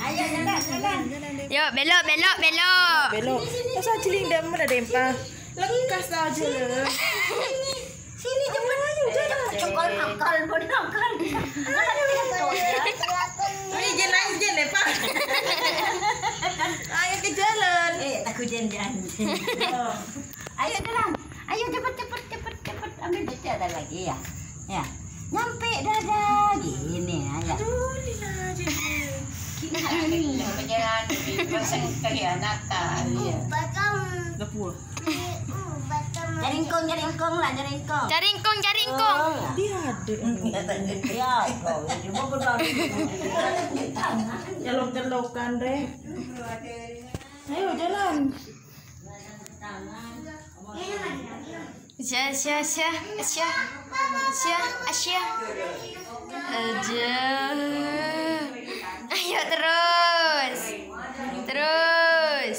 Ayo jalan, jalan. Yuk, belok, belok, belok. Belok. Masa celing dah mana dempa. Lekas aja lah. Sini cepat. Cepat cokol nakal, bodoh nakal. Ayo jalan aja dempa. Ayo ke jalan. Eh, takut janjian. Ayo jalan. Ayo cepat cepat cepat cepat ambil ada lagi ya. Ya. Nyampe dadah Jaringkong, jaringkong lah, jaringkong. Jaringkong, jaringkong. Dia ada. Ya, kau cuma. Jalok-jalokan deh. Ayo jalan. Asia, Asia, Asia, Asia, Asia, Asia. Aja. Ayo terus. Terus,